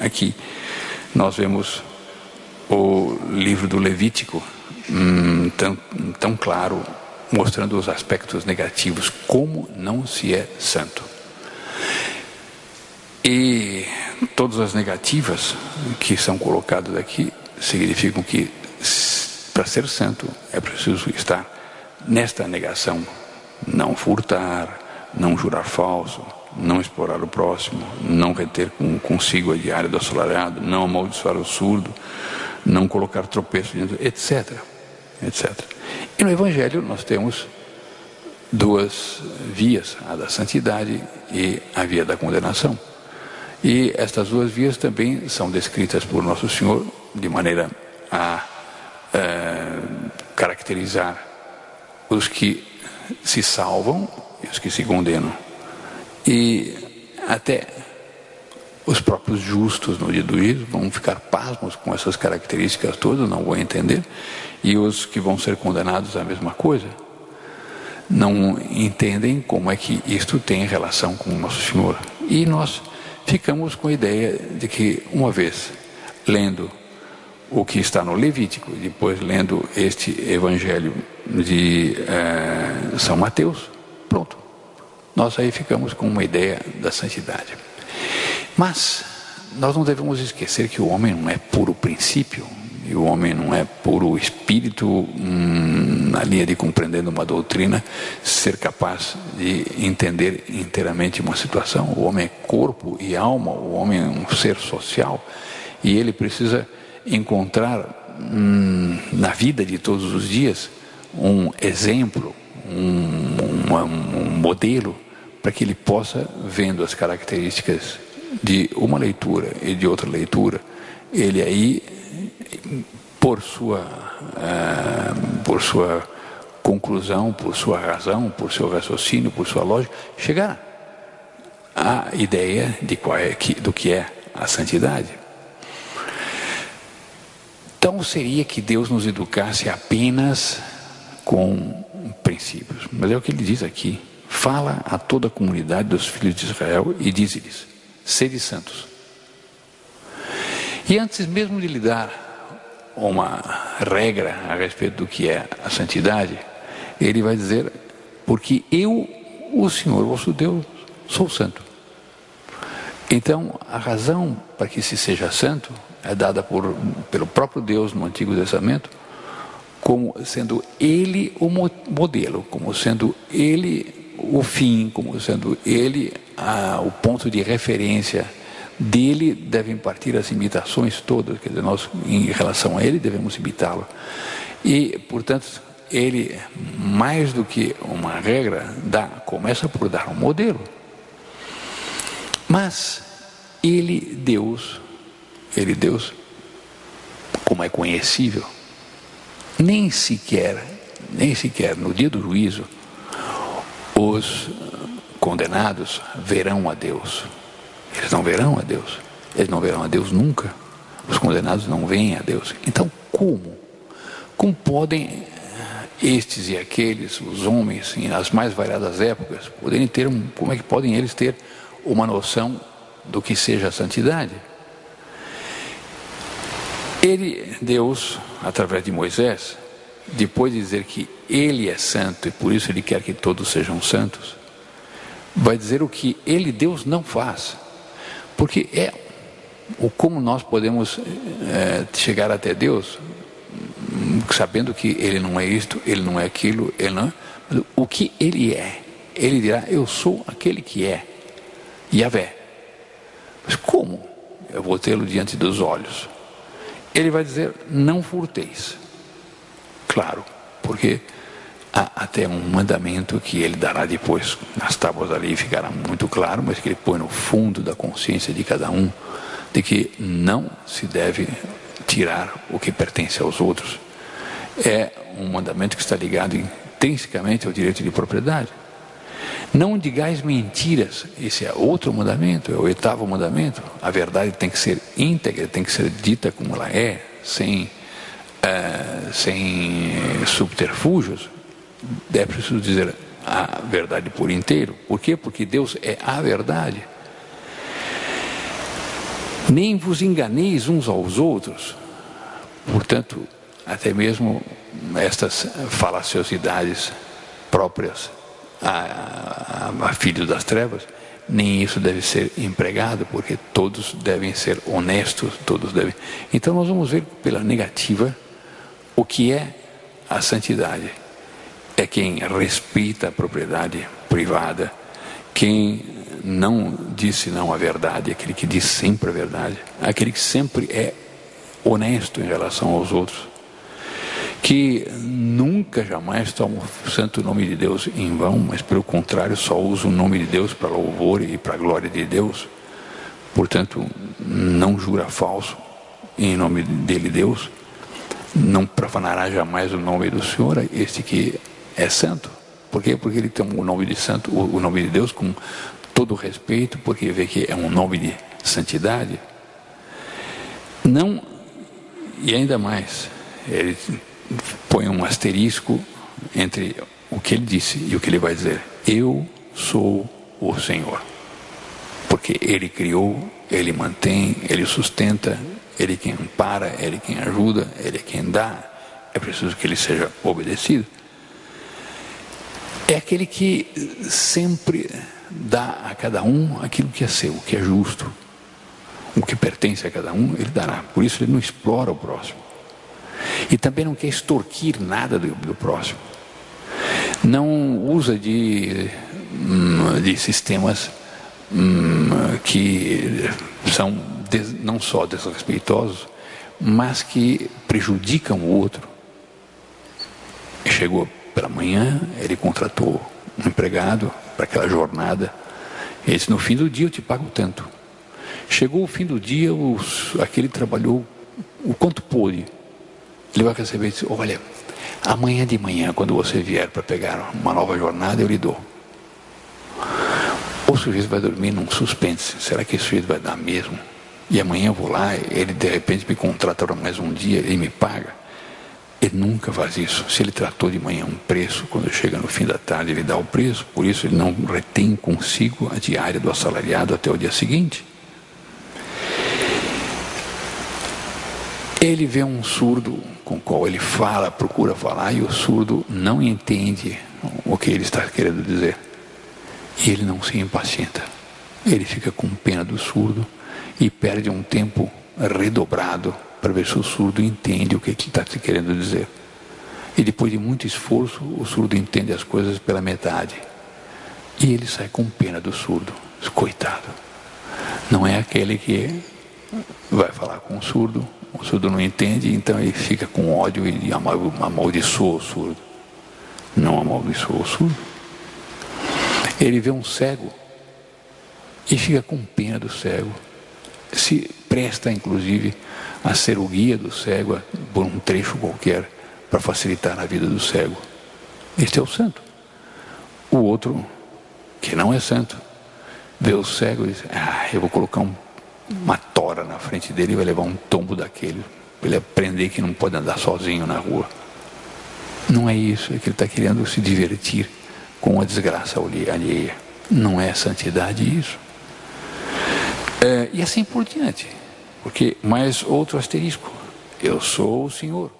Aqui nós vemos o livro do Levítico hum, tão, tão claro, mostrando os aspectos negativos, como não se é santo. E todas as negativas que são colocadas aqui significam que para ser santo é preciso estar nesta negação, não furtar, não jurar falso, não explorar o próximo, não reter consigo a diária do assolariado, não amaldiçoar o surdo, não colocar tropeço, etc. etc. E no Evangelho nós temos duas vias, a da santidade e a via da condenação. E estas duas vias também são descritas por Nosso Senhor de maneira a é, caracterizar os que se salvam e os que se condenam. E até os próprios justos no dia vão ficar pasmos com essas características todas, não vão entender, e os que vão ser condenados a mesma coisa. Não entendem como é que isto tem relação com o Nosso Senhor. E nós ficamos com a ideia de que, uma vez lendo o que está no Levítico, depois lendo este Evangelho de eh, São Mateus. Nós aí ficamos com uma ideia da santidade. Mas nós não devemos esquecer que o homem não é puro princípio, e o homem não é puro espírito, hum, na linha de compreendendo uma doutrina, ser capaz de entender inteiramente uma situação. O homem é corpo e alma, o homem é um ser social, e ele precisa encontrar hum, na vida de todos os dias um exemplo, um, um, um modelo, para que ele possa, vendo as características de uma leitura e de outra leitura, ele aí, por sua, uh, por sua conclusão, por sua razão, por seu raciocínio, por sua lógica, chegar à ideia de qual é, do que é a santidade. Então seria que Deus nos educasse apenas com princípios. Mas é o que ele diz aqui. Fala a toda a comunidade dos filhos de Israel e diz-lhes: sede santos. E antes mesmo de lhe dar uma regra a respeito do que é a santidade, ele vai dizer: porque eu, o Senhor vosso Deus, sou santo. Então, a razão para que se seja santo é dada por, pelo próprio Deus no Antigo Testamento, como sendo Ele o modelo, como sendo Ele o fim, como sendo Ele a, o ponto de referência. Dele devem partir as imitações todas, quer dizer, nós, em relação a Ele, devemos imitá-lo. E, portanto, Ele, mais do que uma regra, dá, começa por dar um modelo. Mas Ele, Deus, ele, Deus, como é conhecível, nem sequer, nem sequer no dia do juízo, os condenados verão a Deus. Eles não verão a Deus. Eles não verão a Deus nunca. Os condenados não veem a Deus. Então, como? Como podem estes e aqueles, os homens, nas mais variadas épocas, poderem ter um, como é que podem eles ter uma noção do que seja a santidade? Ele, Deus, através de Moisés, depois de dizer que ele é santo e por isso ele quer que todos sejam santos, vai dizer o que ele, Deus, não faz. Porque é o como nós podemos é, chegar até Deus, sabendo que ele não é isto, ele não é aquilo, ele não é, o que ele é. Ele dirá: Eu sou aquele que é, Yahvé. Mas como eu vou tê-lo diante dos olhos? ele vai dizer: não furteis. Claro, porque há até um mandamento que ele dará depois, nas tábuas ali ficará muito claro, mas que ele põe no fundo da consciência de cada um, de que não se deve tirar o que pertence aos outros. É um mandamento que está ligado intrinsecamente ao direito de propriedade. Não digais mentiras, esse é outro mandamento, é o oitavo mandamento. A verdade tem que ser íntegra, tem que ser dita como ela é, sem, uh, sem subterfúgios. É preciso dizer a verdade por inteiro. Por quê? Porque Deus é a verdade. Nem vos enganeis uns aos outros. Portanto, até mesmo estas falaciosidades próprias a, a, a filhos das trevas, nem isso deve ser empregado, porque todos devem ser honestos, todos devem. Então nós vamos ver pela negativa o que é a santidade. É quem respeita a propriedade privada, quem não disse não à verdade, aquele que diz sempre a verdade, aquele que sempre é honesto em relação aos outros, que nunca jamais toma o santo nome de Deus em vão, mas pelo contrário só usa o nome de Deus para louvor e para a glória de Deus. Portanto, não jura falso em nome dele Deus, não profanará jamais o nome do Senhor, este que é santo. Por quê? Porque ele tem o nome de santo, o nome de Deus com todo respeito, porque vê que é um nome de santidade. Não, e ainda mais, ele põe um asterisco entre o que ele disse e o que ele vai dizer. Eu sou o Senhor. Porque ele criou, ele mantém, ele sustenta, ele quem ampara, ele quem ajuda, ele é quem dá. É preciso que ele seja obedecido. É aquele que sempre dá a cada um aquilo que é seu, o que é justo. O que pertence a cada um, ele dará. Por isso ele não explora o próximo. E também não quer extorquir nada do, do próximo. Não usa de, hum, de sistemas hum, que são não só desrespeitosos, mas que prejudicam o outro. Chegou pela manhã, ele contratou um empregado para aquela jornada. Ele disse, no fim do dia eu te pago tanto. Chegou o fim do dia, os, aquele trabalhou o quanto pôde. Ele vai receber e diz, olha, amanhã de manhã, quando você vier para pegar uma nova jornada, eu lhe dou. O sujeito vai dormir num suspense. Será que esse sujeito vai dar mesmo? E amanhã eu vou lá, ele de repente me contrata para mais um dia, ele me paga. Ele nunca faz isso. Se ele tratou de manhã um preço, quando chega no fim da tarde ele dá o preço, por isso ele não retém consigo a diária do assalariado até o dia seguinte. Ele vê um surdo com o qual ele fala, procura falar, e o surdo não entende o que ele está querendo dizer. E ele não se impacienta. Ele fica com pena do surdo e perde um tempo redobrado para ver se o surdo entende o que está querendo dizer. E depois de muito esforço, o surdo entende as coisas pela metade. E ele sai com pena do surdo. Coitado. Não é aquele que vai falar com o surdo, o surdo não entende, então ele fica com ódio e amaldiçoa o surdo. Não amaldiçoa o surdo. Ele vê um cego e fica com pena do cego se presta, inclusive, a ser o guia do cego por um trecho qualquer para facilitar a vida do cego. Este é o santo. O outro, que não é santo, vê o cego e diz: Ah, eu vou colocar um, uma tora na frente dele e vai levar um tombo daquele, para ele aprender que não pode andar sozinho na rua. Não é isso, é que ele está querendo se divertir com a desgraça alheia. Não é santidade isso. É, e assim por diante. Porque, mais outro asterisco. Eu sou o Senhor.